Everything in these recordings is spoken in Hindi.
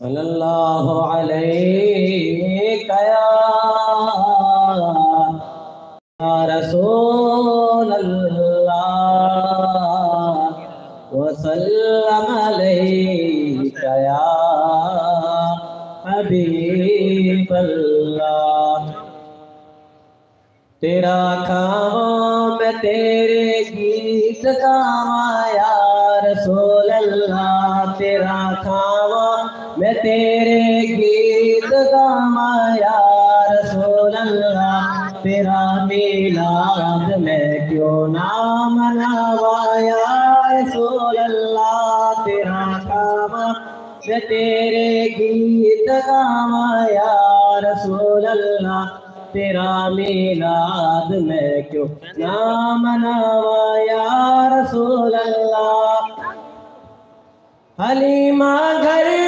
सल्लल्लाहु अलैका या रसूल अल्लाह वसल्लम अलैका या हबीब अल्लाह तेरा खावा मैं तेरे गीत गावा या रसूल तेरे गीत गावा या रसूल अल्लाह तेरा मिलाद मैं क्यों ना मनावा या रसूल अल्लाह तेरा खावा मैं तेरे गीत गावा या रसूल अल्लाह तेरा मिलाद मैं क्यों ना मनावा या रसूल अल्लाह हलीमा घर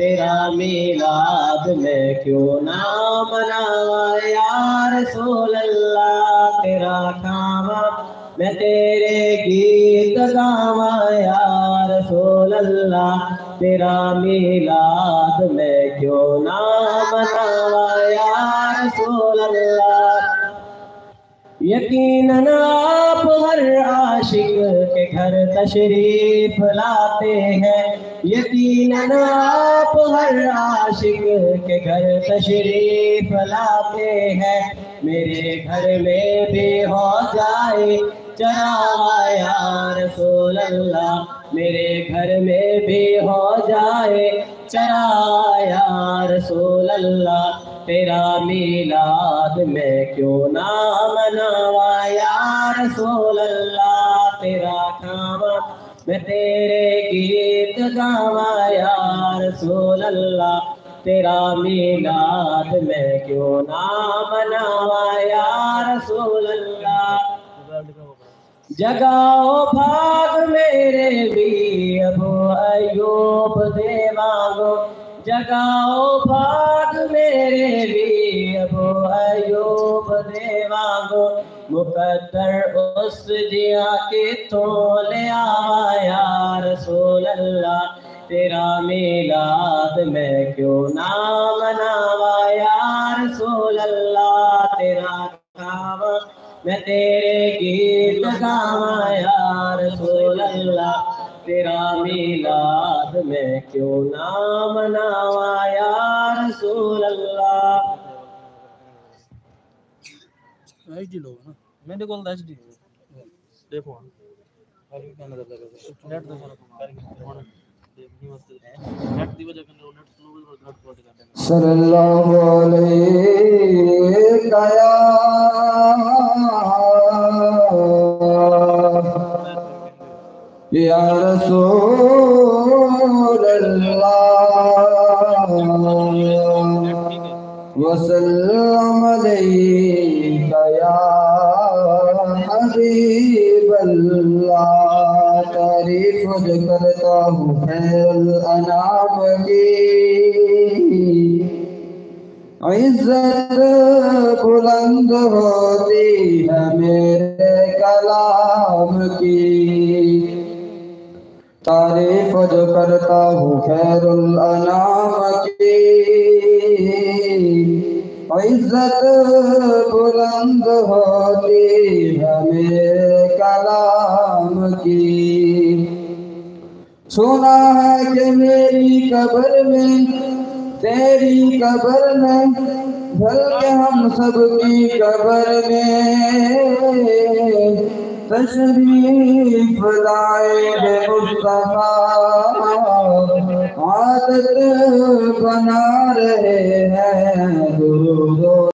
तेरा मिलाद मैं क्यों ना मनावा या रसूल अल्लाह तेरा खावा मैं तेरे गीत गावा यार अल्लाह तेरा मिलाद मैं क्यों ना मनावा या रसूल अल्लाह यकीनन आप हर आशिक के घर तशरीफ़ लाते हैं। यकीनन आप हर आशिक के घर तशरीफ़ लाते हैं। मेरे घर में भी हो जाए चरावा या रसूल अल्लाह मेरे घर में भी हो जाए चरावा या रसूल अल्लाह तेरा मिलाद मैं क्यों ना मनावा या रसूल अल्लाह तेरा खावा मैं तेरे गीत गावा या रसूल अल्लाह तेरा मिलाद मैं क्यों ना मनावा या रसूल अल्लाह जगाओ भाग मेरे भी अबू अयूब देवांगो। जगाओ भाग देवांगो मुकद्दर उस जिया के तो ले आया रसूल अल्लाह तेरा मिलाद मैं क्यों ना मनावा या रसूल अल्लाह तेरा खावा मैं तेरे गीत गावा या रसूल अल्लाह तेरा मिलाद मैं क्यों ना मनावा या रसूल अल्लाह एच डी लो ना। मेरे को एच डी देखो। अभी क्या नज़र लगा नेट तो दी करते सल्लल्लाहु अलैहि या या रसूल अल्लाह वसल्लम। हबीब अल्लाह तारीफ जो करता हूँ खैर अनाम की। इज्जत बुलंद होती है मेरे कलाम की। तारीफ जो करता हूँ खैरुल अनाम की इज़्ज़त बुलंद होती है मेरे कलाम की। सुना है कि मेरी कब्र में, तेरी कब्र में भल के हम सबकी कब्र में। तशरीफ़ लाए मुस्तफ़ा। आदत बना रहे हैं दुरूद